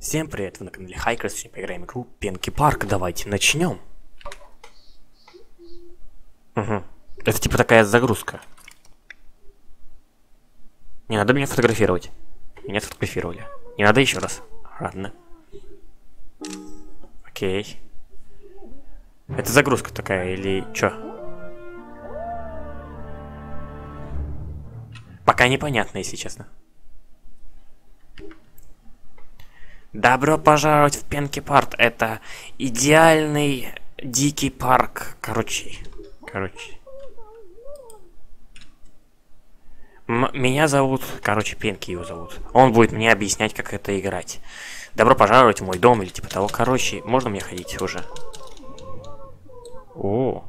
Всем привет, вы на канале Хайкерс, сегодня поиграем игру Penko Park, давайте начнем. Угу. Это типа такая загрузка. Не надо меня фотографировать. Меня сфотографировали. Не надо еще раз. Ладно. Окей. Это загрузка такая или чё? Пока непонятно, если честно. Добро пожаловать в Пенки Парк. Это идеальный дикий парк. Короче. Короче. М меня зовут, короче, Пенки его зовут. Он будет мне объяснять, как это играть. Добро пожаловать в мой дом или типа того. Короче, можно мне ходить уже? О.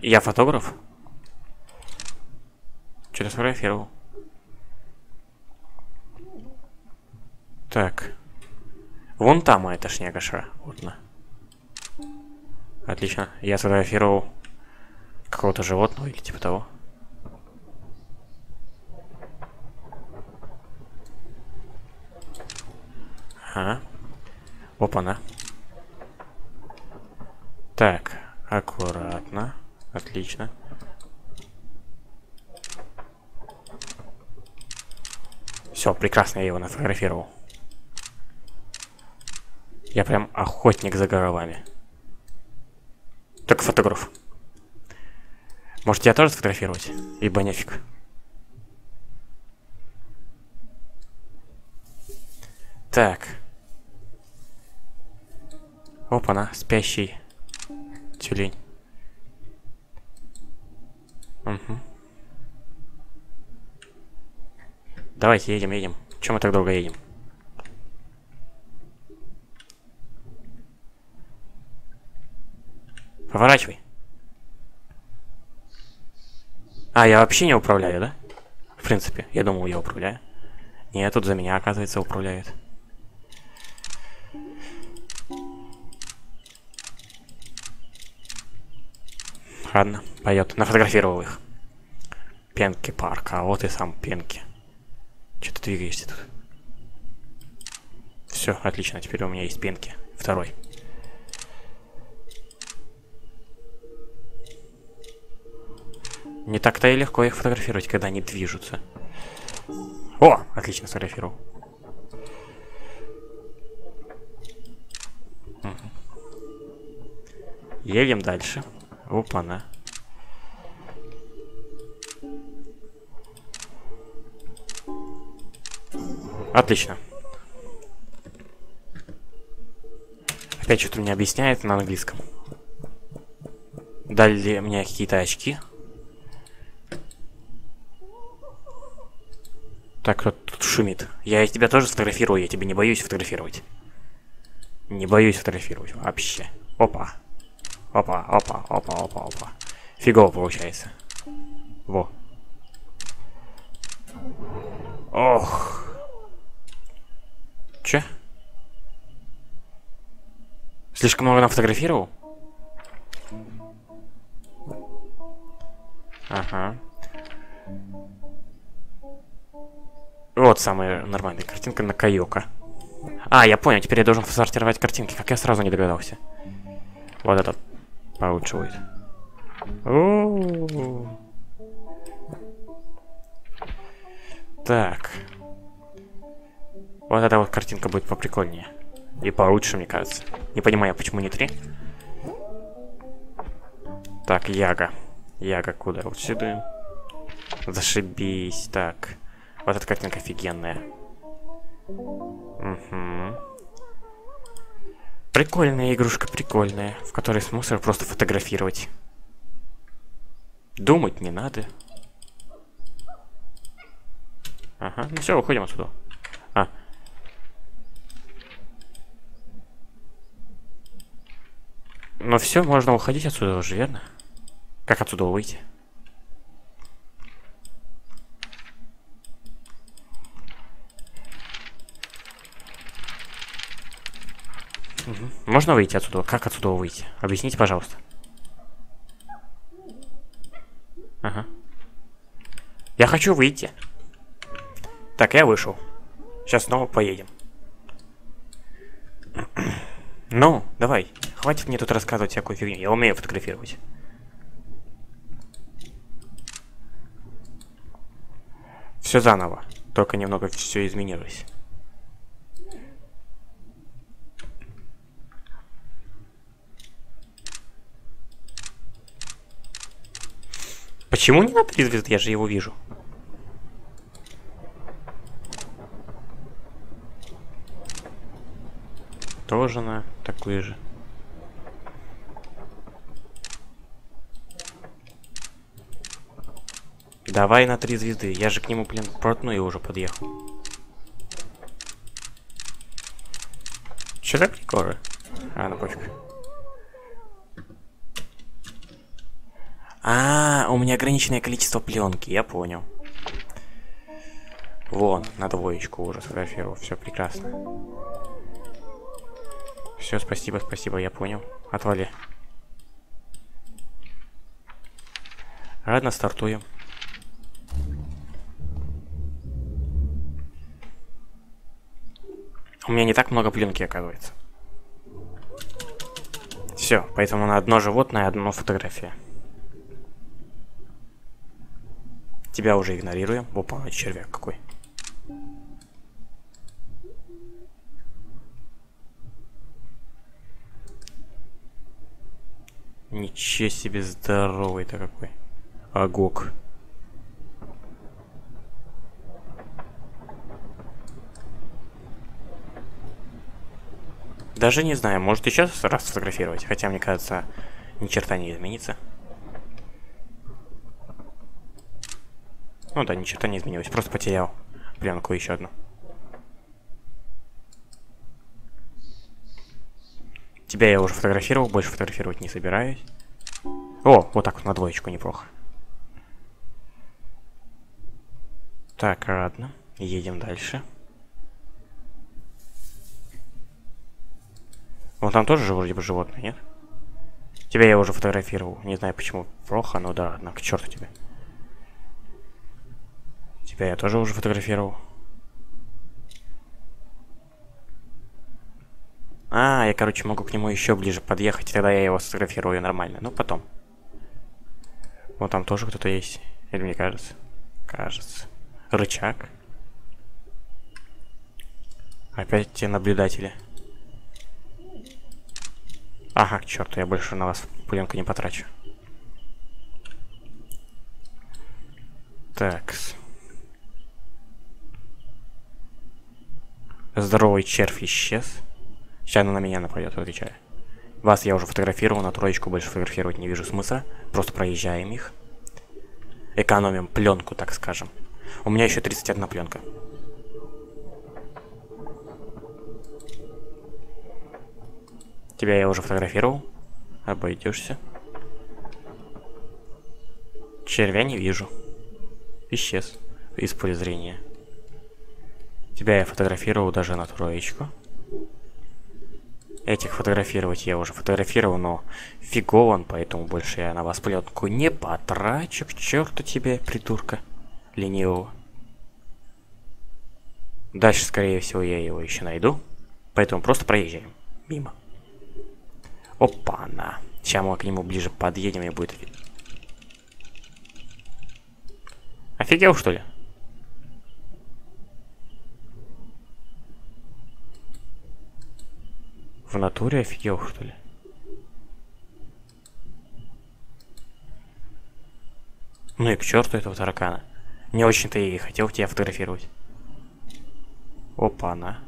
Я фотограф? Что-то сфотографировал. Так. Вон там а эта шнягашра. Вот она. Отлично. Я сфотографировал какого-то животного или типа того. Ага. Опа-на. Так, аккуратно. Отлично. Все, прекрасно я его нафотографировал. Я прям охотник за головами. Только фотограф. Может, я тоже сфотографировать? Ибо нефиг. Так. Опа-на, спящий тюлень. Угу. Давайте, едем, едем. Чем мы так долго едем? Поворачивай. А, я вообще не управляю, да? В принципе, я думал, я управляю. Нет, тут за меня, оказывается, управляет. Ладно, пойдет. Нафотографировал их. Пенки парк, а вот и сам Пенки. Че ты двигаешься тут? Все, отлично, теперь у меня есть Пенки. Второй. Не так-то и легко их фотографировать, когда они движутся. О, отлично сфотографировал. Едем дальше. Опа-на. Отлично. Опять что-то мне объясняет на английском. Дали мне какие-то очки. Так, кто тут шумит? Я тебя тоже сфотографирую, я тебя не боюсь фотографировать. Не боюсь фотографировать вообще. Опа. Опа, опа, опа, опа, опа. Фигово получается. Во. Ох. Че? Слишком много нафотографировал? Ага. Вот самая нормальная картинка на Кайока. А, я понял, теперь я должен сортировать картинки, как я сразу не догадался. Вот этот получше будет. Так. Вот эта вот картинка будет поприкольнее. И получше, мне кажется. Не понимаю, почему не три. Так, Яга. Яга куда? Вот сюда. Зашибись. Так. Вот эта картинка офигенная. Угу. Прикольная игрушка, прикольная, в которой смысл просто фотографировать. Думать не надо. Ага, ну все, уходим отсюда. А. Ну все, можно уходить отсюда уже, верно? Как отсюда выйти? Угу. Можно выйти отсюда? Как отсюда выйти? Объясните, пожалуйста. Ага. Я хочу выйти. Так, я вышел. Сейчас снова поедем. Ну, давай. Хватит мне тут рассказывать всякую фигню. Я умею фотографировать. Все заново. Только немного все изменилось. Почему не на три звезды? Я же его вижу. Тоже на такую же. Давай на три звезды. Я же к нему, блин, вплотную уже подъехал. Че за приколы? А, ну пофиг. А, у меня ограниченное количество пленки, я понял. Вон, на двоечку уже сфотографировал, все прекрасно. Все, спасибо, спасибо, я понял. Отвали. Ладно, стартуем. У меня не так много пленки, оказывается. Все, поэтому на одно животное, одно фотография. Тебя уже игнорируем. Опа, червяк какой. Ничего себе здоровый-то какой. Агок. Даже не знаю, может еще раз сфотографировать, хотя мне кажется, ни черта не изменится. Ну да, ни черта не изменилось, просто потерял пленку еще одну. Тебя я уже фотографировал, больше фотографировать не собираюсь. О, вот так вот на двоечку неплохо. Так, ладно. Едем дальше. Вон там тоже же вроде бы животное, нет? Тебя я уже фотографировал. Не знаю почему плохо, но да, ладно, к черту тебе. Тебя я тоже уже фотографировал. А, я, короче, могу к нему еще ближе подъехать, тогда я его сфотографирую нормально. Ну, потом. Вот там тоже кто-то есть. Или мне кажется? Кажется. Рычаг. Опять те наблюдатели. Ага, к черту, я больше на вас пленку не потрачу. Такс. Здоровый червь исчез. Сейчас она на меня нападет, отвечаю. Вас я уже фотографировал, на троечку больше фотографировать не вижу смысла. Просто проезжаем их. Экономим пленку, так скажем. У меня еще 31 пленка. Тебя я уже фотографировал. Обойдешься. Червя не вижу. Исчез. Из поля зрения. Тебя я фотографировал даже на троечку. Этих фотографировать я уже фотографировал, но фигован, поэтому больше я на вас пленку не потрачу. К черту тебе, придурка. Ленивого. Дальше, скорее всего, я его еще найду. Поэтому просто проезжаем. Мимо. Опа-на. Сейчас мы к нему ближе подъедем и будет... Офигел, что ли? В натуре офигел, что ли? Ну и к черту этого таракана. Не очень-то и хотел тебя фотографировать. Опа-на.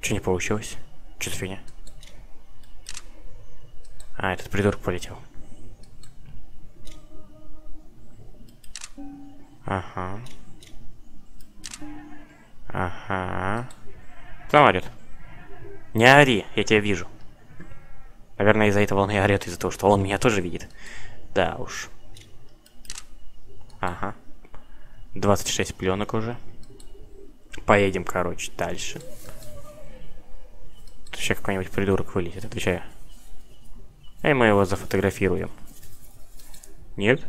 Че не получилось? Че за фигня? А, этот придурок полетел. Ага. Ага. Кто орет? Не ори, я тебя вижу. Наверное, из-за этого он и орет, из-за того, что он меня тоже видит. Да уж. Ага. 26 пленок уже. Поедем, короче, дальше. Сейчас какой-нибудь придурок вылезет, отвечаю. И мы его зафотографируем. Нет?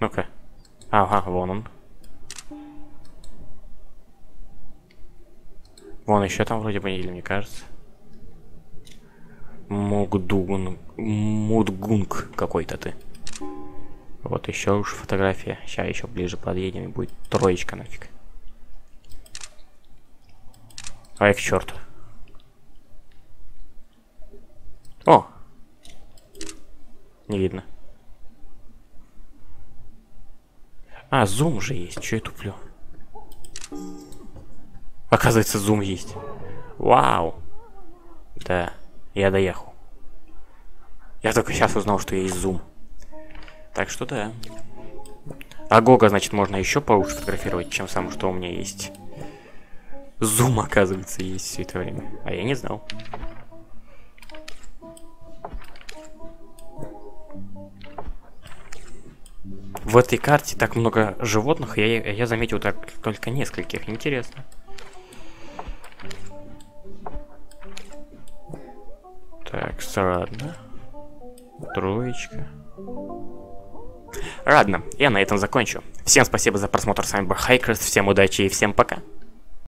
Ну-ка. Ага, вон он. Вон еще там вроде бы, или мне кажется. Мугдугун... Мудгунг какой-то ты. Вот еще уж фотография. Сейчас еще ближе подъедем и будет троечка нафиг. Ай, к черту. О! Не видно. А, зум же есть. Че я туплю? Оказывается, зум есть. Вау. Да, я доехал. Я только сейчас узнал, что есть зум. Так что да. А Гога, значит, можно еще получше фотографировать, чем сам, что у меня есть. Зум, оказывается, есть все это время. А я не знал. В этой карте так много животных, я, я заметил так только нескольких. Интересно. Так, ладно. Троечка. Ладно, я на этом закончу. Всем спасибо за просмотр, с вами был Хайкерс, всем удачи и всем пока.